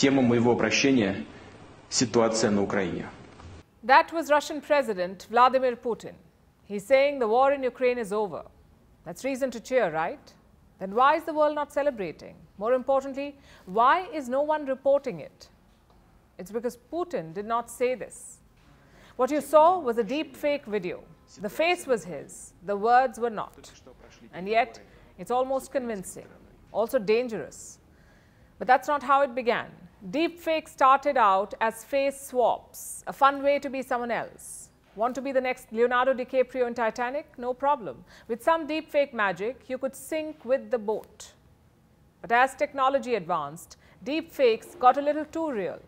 Тема моего обращения – ситуация на Украине. That was Russian President Vladimir Putin. He's saying the war in Ukraine is over. That's reason to cheer, right? Then why is the world not celebrating? More importantly, why is no one reporting it? It's because Putin did not say this. What you saw was a deep fake video. The face was his, the words were not. And yet, it's almost convincing, also dangerous. But that's not how it began. Deepfake started out as face swaps, a fun way to be someone else. Want to be the next Leonardo DiCaprio in Titanic? No problem. With some deepfake magic, you could sink with the boat. But as technology advanced, deepfakes got a little too real.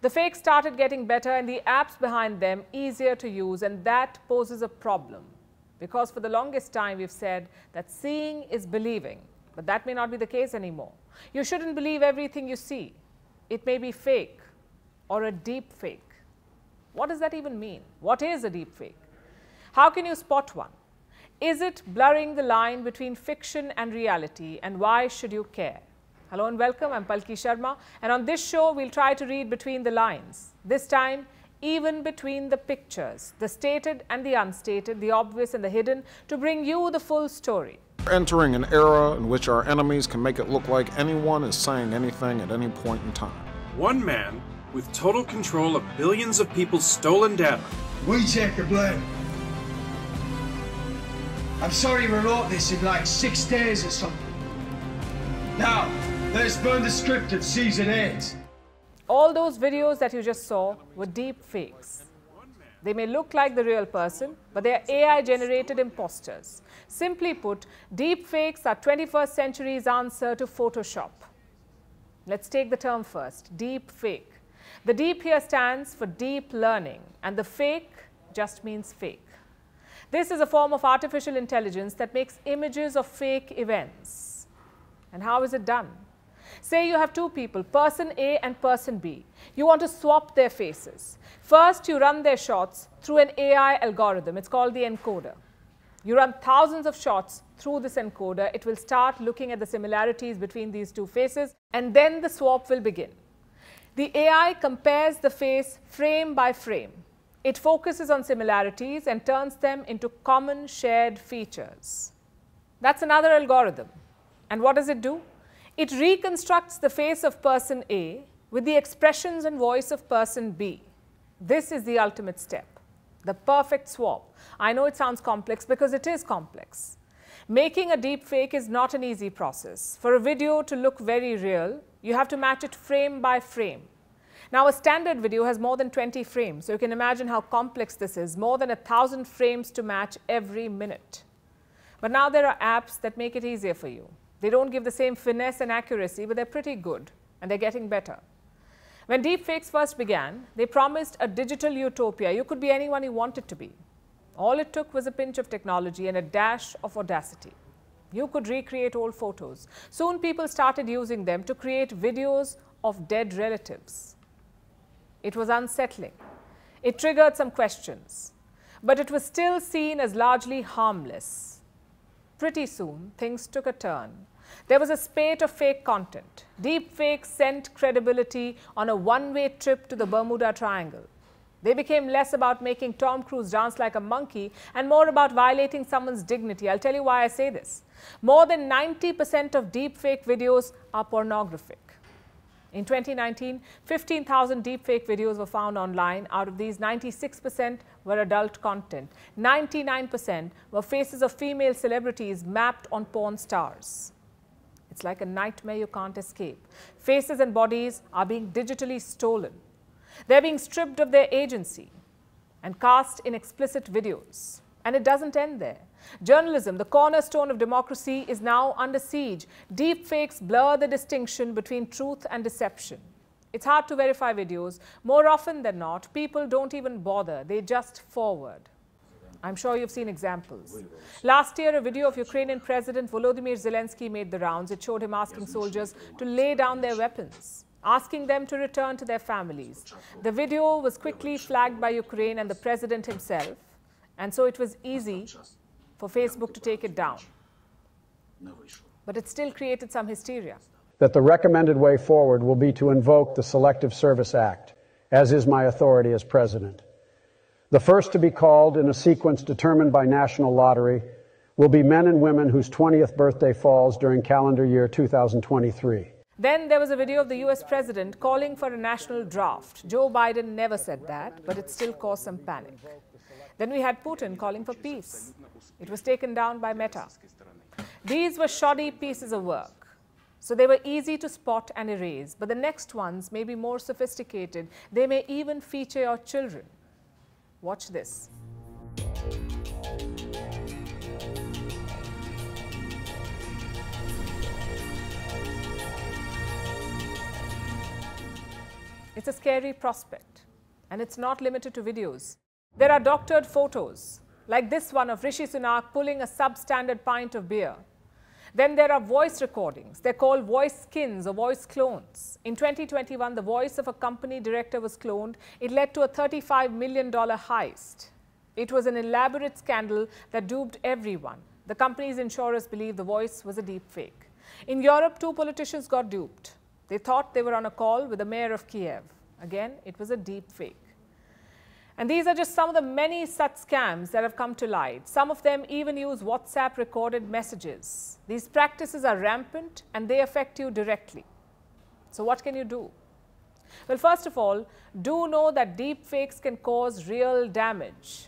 The fakes started getting better and the apps behind them easier to use, and that poses a problem. Because for the longest time, we've said that seeing is believing, but that may not be the case anymore. You shouldn't believe everything you see. It may be fake or a deep fake. What does that even mean? What is a deep fake? How can you spot one? Is it blurring the line between fiction and reality, and why should you care? Hello and welcome. I'm Palki Sharma, and on this show, we'll try to read between the lines. This time, even between the pictures, the stated and the unstated, the obvious and the hidden, to bring you the full story. We're entering an era in which our enemies can make it look like anyone is saying anything at any point in time. One man with total control of billions of people's stolen data. We take the blame. I'm sorry we wrote this in like six days or something. Now, let's burn the script of season eight. All those videos that you just saw were deep fakes. They may look like the real person, but they are AI generated imposters. Simply put, deep fakes are 21st century's answer to Photoshop. Let's take the term first deep fake. The deep here stands for deep learning, and the fake just means fake. This is a form of artificial intelligence that makes images of fake events. And how is it done? Say you have two people, person A and person B. You want to swap their faces. First, you run their shots through an AI algorithm. It's called the encoder. You run thousands of shots through this encoder. It will start looking at the similarities between these two faces, and then the swap will begin. The AI compares the face frame by frame. It focuses on similarities and turns them into common shared features. That's another algorithm. And what does it do? It reconstructs the face of person A with the expressions and voice of person B. This is the ultimate step, the perfect swap. I know it sounds complex because it is complex. Making a deep fake is not an easy process. For a video to look very real, you have to match it frame by frame. Now, a standard video has more than 20 frames, so you can imagine how complex this is, more than a thousand frames to match every minute. But now there are apps that make it easier for you. They don't give the same finesse and accuracy, but they're pretty good, and they're getting better. When deepfakes first began, they promised a digital utopia. You could be anyone you wanted to be. All it took was a pinch of technology and a dash of audacity. You could recreate old photos. Soon people started using them to create videos of dead relatives. It was unsettling. It triggered some questions, but it was still seen as largely harmless. Pretty soon, things took a turn. There was a spate of fake content. Deepfakes sent credibility on a one-way trip to the Bermuda Triangle. They became less about making Tom Cruise dance like a monkey and more about violating someone's dignity. I'll tell you why I say this. More than 90% of deepfake videos are pornographic. In 2019, 15,000 deepfake videos were found online. Out of these, 96% were adult content. 99% were faces of female celebrities mapped on porn stars. It's like a nightmare you can't escape. Faces and bodies are being digitally stolen. They're being stripped of their agency and cast in explicit videos. And it doesn't end there. Journalism, the cornerstone of democracy, is now under siege. Deepfakes blur the distinction between truth and deception. It's hard to verify videos. More often than not, people don't even bother, they just forward. I'm sure you've seen examples. Last year, a video of Ukrainian President Volodymyr Zelensky made the rounds. It showed him asking soldiers to lay down their weapons, asking them to return to their families. The video was quickly flagged by Ukraine and the president himself, and so it was easy for Facebook to take it down. But it still created some hysteria. that the recommended way forward will be to invoke the Selective Service Act, as is my authority as President. The first to be called in a sequence determined by national lottery will be men and women whose 20th birthday falls during calendar year 2023. Then there was a video of the US president calling for a national draft. Joe Biden never said that, but it still caused some panic. Then we had Putin calling for peace. It was taken down by Meta. These were shoddy pieces of work. So they were easy to spot and erase, but the next ones may be more sophisticated. They may even feature your children. Watch this. It's a scary prospect, and it's not limited to videos. There are doctored photos, like this one of Rishi Sunak pulling a substandard pint of beer. Then there are voice recordings. They're called voice skins or voice clones. In 2021, the voice of a company director was cloned. It led to a $35 million heist. It was an elaborate scandal that duped everyone. The company's insurers believe the voice was a deep fake. In Europe, two politicians got duped. They thought they were on a call with the mayor of Kiev. Again, it was a deep fake. And these are just some of the many such scams that have come to light. Some of them even use WhatsApp recorded messages. These practices are rampant and they affect you directly. So, what can you do? Well, first of all, do know that deep fakes can cause real damage.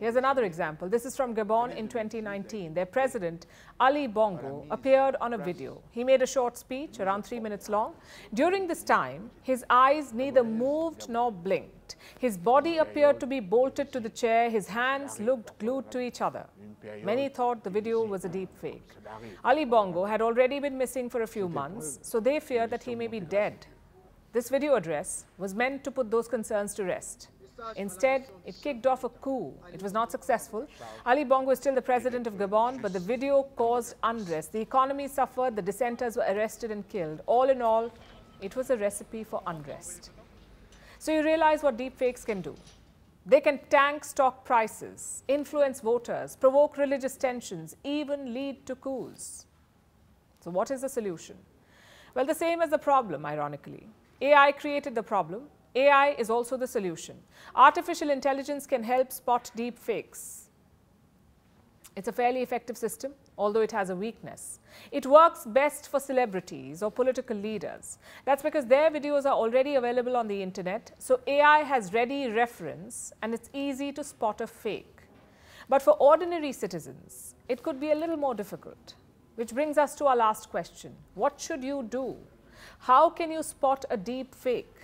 Here's another example. This is from Gabon in 2019. Their president, Ali Bongo, appeared on a video. He made a short speech, around three minutes long. During this time, his eyes neither moved nor blinked. His body appeared to be bolted to the chair. His hands looked glued to each other. Many thought the video was a deep fake. Ali Bongo had already been missing for a few months, so they feared that he may be dead. This video address was meant to put those concerns to rest. Instead, it kicked off a coup. It was not successful. Ali Bongo is still the president of Gabon, but the video caused unrest. The economy suffered, the dissenters were arrested and killed. All in all, it was a recipe for unrest. So you realize what deepfakes can do. They can tank stock prices, influence voters, provoke religious tensions, even lead to coups. So what is the solution? Well, the same as the problem, ironically. AI created the problem, AI is also the solution. Artificial intelligence can help spot deep fakes. It's a fairly effective system, although it has a weakness. It works best for celebrities or political leaders. That's because their videos are already available on the internet, so AI has ready reference and it's easy to spot a fake. But for ordinary citizens, it could be a little more difficult. Which brings us to our last question. What should you do? How can you spot a deep fake?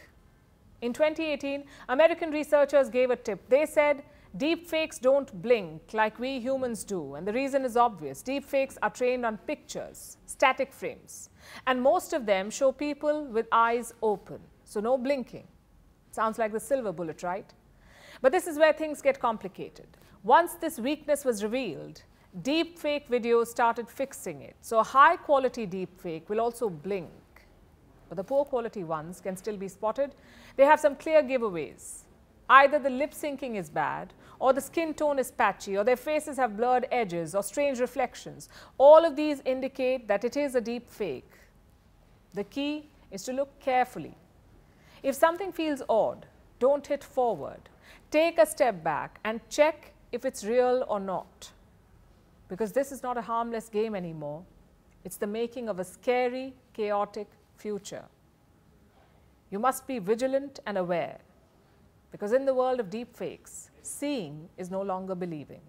In 2018, American researchers gave a tip. They said deepfakes don't blink like we humans do. And the reason is obvious. Deepfakes are trained on pictures, static frames. And most of them show people with eyes open. So no blinking. Sounds like the silver bullet, right? But this is where things get complicated. Once this weakness was revealed, deepfake videos started fixing it. So a high quality deepfake will also blink but the poor quality ones can still be spotted. They have some clear giveaways. Either the lip syncing is bad, or the skin tone is patchy, or their faces have blurred edges or strange reflections. All of these indicate that it is a deep fake. The key is to look carefully. If something feels odd, don't hit forward. Take a step back and check if it's real or not. Because this is not a harmless game anymore. It's the making of a scary, chaotic future. You must be vigilant and aware because in the world of deepfakes, seeing is no longer believing.